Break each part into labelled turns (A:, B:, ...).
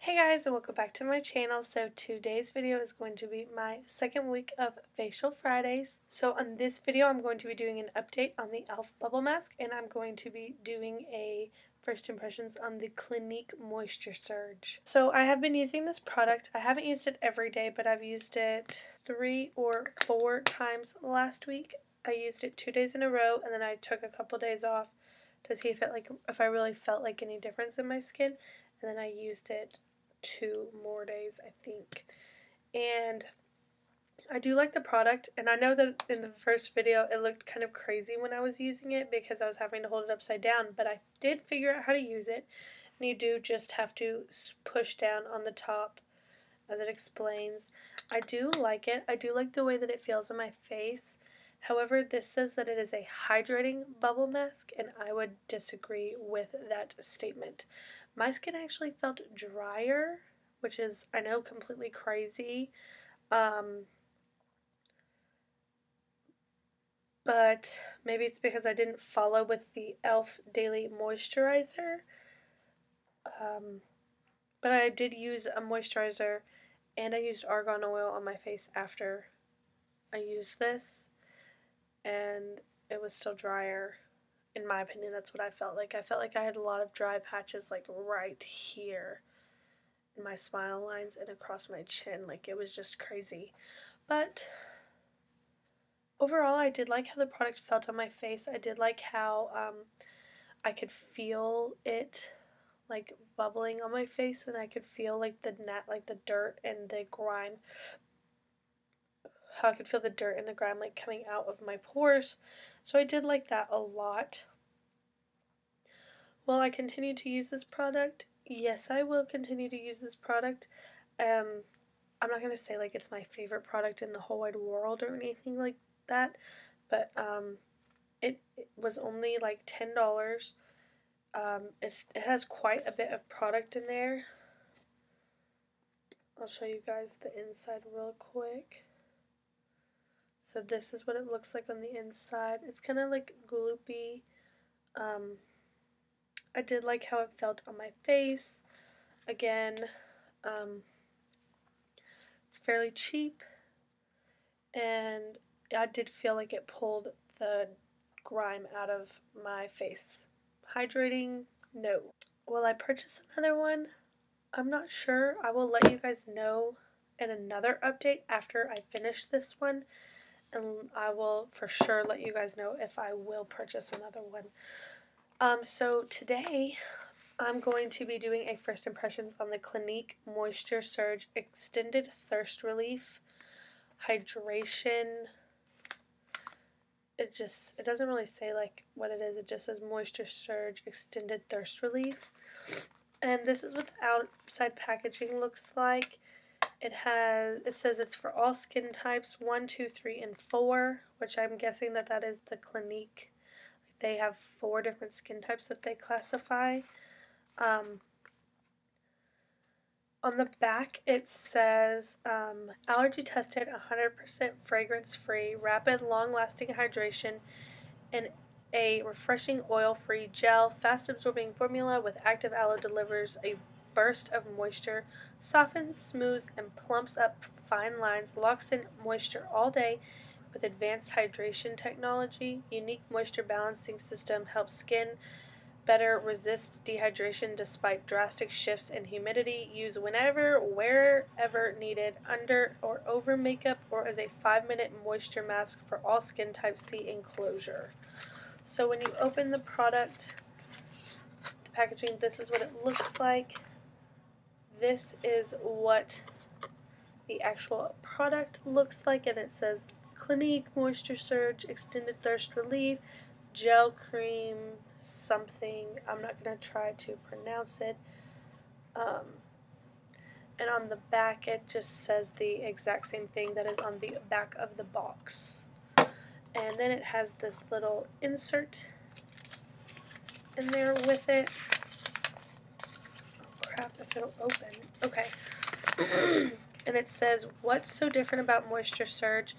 A: Hey guys and welcome back to my channel. So today's video is going to be my second week of Facial Fridays. So on this video I'm going to be doing an update on the e.l.f. Bubble Mask and I'm going to be doing a first impressions on the Clinique Moisture Surge. So I have been using this product. I haven't used it every day but I've used it three or four times last week. I used it two days in a row and then I took a couple days off to see if it like if I really felt like any difference in my skin and then I used it two more days, I think. And I do like the product, and I know that in the first video it looked kind of crazy when I was using it because I was having to hold it upside down, but I did figure out how to use it, and you do just have to push down on the top as it explains. I do like it. I do like the way that it feels on my face. However, this says that it is a hydrating bubble mask, and I would disagree with that statement. My skin actually felt drier, which is, I know, completely crazy. Um, but maybe it's because I didn't follow with the e.l.f. Daily Moisturizer. Um, but I did use a moisturizer and I used argan oil on my face after I used this and it was still drier. In my opinion, that's what I felt like. I felt like I had a lot of dry patches like right here in my smile lines and across my chin. Like it was just crazy. But overall, I did like how the product felt on my face. I did like how um, I could feel it like bubbling on my face and I could feel like the net like the dirt and the grime how I could feel the dirt and the grime like coming out of my pores. So I did like that a lot. Will I continue to use this product? Yes, I will continue to use this product. Um, I'm not going to say like it's my favorite product in the whole wide world or anything like that, but um, it, it was only like $10. Um, it's, it has quite a bit of product in there. I'll show you guys the inside real quick. So this is what it looks like on the inside. It's kind of like gloopy. Um, I did like how it felt on my face. Again, um, it's fairly cheap. And I did feel like it pulled the grime out of my face. Hydrating? No. Will I purchase another one? I'm not sure. I will let you guys know in another update after I finish this one and I will for sure let you guys know if I will purchase another one. Um, so today I'm going to be doing a first impressions on the Clinique Moisture Surge Extended Thirst Relief Hydration. It just, it doesn't really say like what it is, it just says Moisture Surge Extended Thirst Relief. And this is what the outside packaging looks like. It has it says it's for all skin types 1, 2, 3, and 4, which I'm guessing that that is the Clinique. They have four different skin types that they classify. Um, on the back it says um, allergy tested 100% fragrance free, rapid long lasting hydration, and a refreshing oil free gel, fast absorbing formula with active aloe delivers a burst of moisture, softens, smooths, and plumps up fine lines, locks in moisture all day with advanced hydration technology. Unique moisture balancing system helps skin better resist dehydration despite drastic shifts in humidity. Use whenever, wherever needed, under or over makeup, or as a 5 minute moisture mask for all skin types. See enclosure. So when you open the product, the packaging, this is what it looks like this is what the actual product looks like and it says Clinique Moisture Surge Extended Thirst Relief Gel Cream something. I'm not going to try to pronounce it. Um, and on the back it just says the exact same thing that is on the back of the box. And then it has this little insert in there with it crap if it'll open. Okay. and it says, What's so different about Moisture Surge?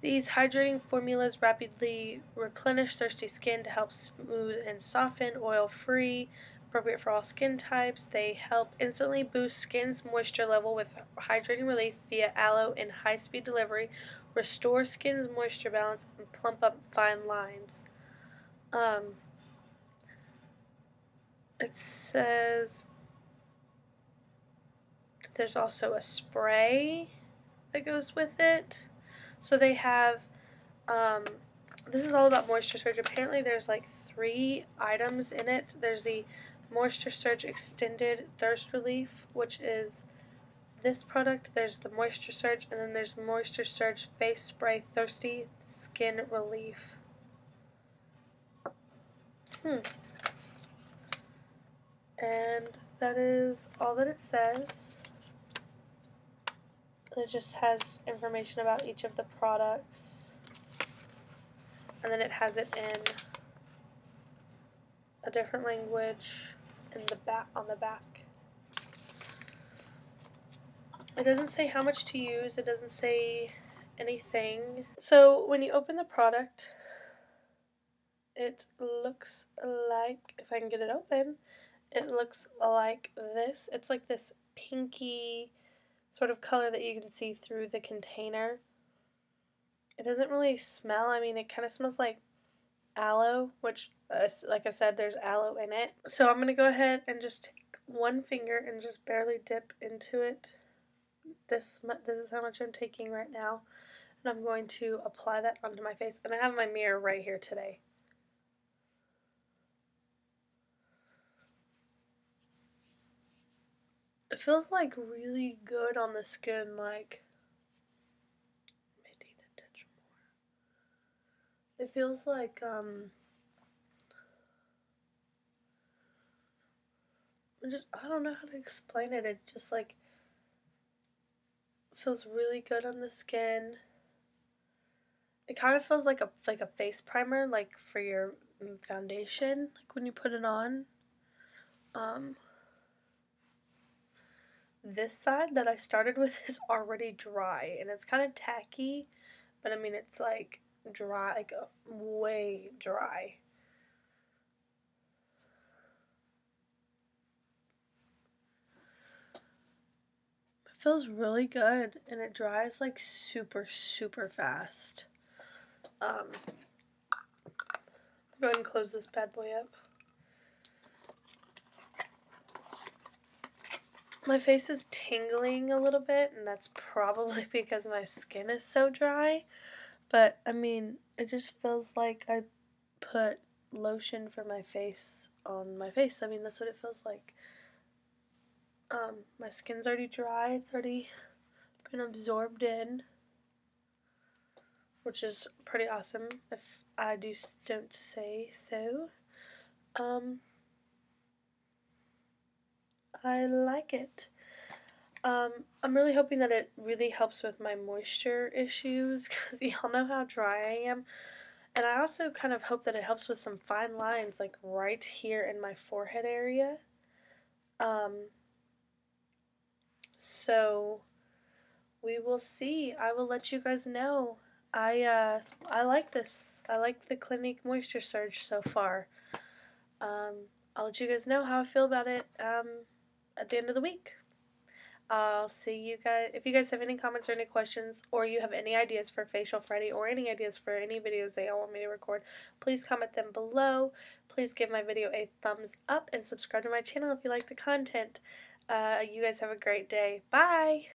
A: These hydrating formulas rapidly replenish thirsty skin to help smooth and soften, oil free, appropriate for all skin types. They help instantly boost skin's moisture level with hydrating relief via aloe and high speed delivery, restore skin's moisture balance, and plump up fine lines. Um, it says there's also a spray that goes with it. So they have, um, this is all about Moisture Surge. Apparently there's like three items in it. There's the Moisture Surge Extended Thirst Relief, which is this product. There's the Moisture Surge, and then there's Moisture Surge Face Spray Thirsty Skin Relief. Hmm. And that is all that it says. It just has information about each of the products. And then it has it in a different language in the back on the back. It doesn't say how much to use. It doesn't say anything. So when you open the product, it looks like if I can get it open, it looks like this. It's like this pinky sort of color that you can see through the container. It doesn't really smell. I mean, it kind of smells like aloe, which, uh, like I said, there's aloe in it. So I'm going to go ahead and just take one finger and just barely dip into it. This, this is how much I'm taking right now. And I'm going to apply that onto my face. And I have my mirror right here today. It feels like really good on the skin, like maybe a touch more. It feels like um I just I don't know how to explain it. It just like feels really good on the skin. It kind of feels like a like a face primer, like for your foundation, like when you put it on. Um, this side that I started with is already dry and it's kind of tacky, but I mean it's like dry, like uh, way dry. It feels really good and it dries like super super fast. Um, go ahead and close this bad boy up. My face is tingling a little bit, and that's probably because my skin is so dry. But, I mean, it just feels like I put lotion for my face on my face. I mean, that's what it feels like. Um, my skin's already dry. It's already been absorbed in, which is pretty awesome if I do don't say so. Um, I like it. Um, I'm really hoping that it really helps with my moisture issues because y'all know how dry I am. And I also kind of hope that it helps with some fine lines like right here in my forehead area. Um, so we will see. I will let you guys know. I uh, I like this. I like the Clinique Moisture Surge so far. Um, I'll let you guys know how I feel about it. Um, at the end of the week. I'll see you guys. If you guys have any comments or any questions, or you have any ideas for Facial Friday, or any ideas for any videos that y'all want me to record, please comment them below. Please give my video a thumbs up and subscribe to my channel if you like the content. Uh, you guys have a great day. Bye!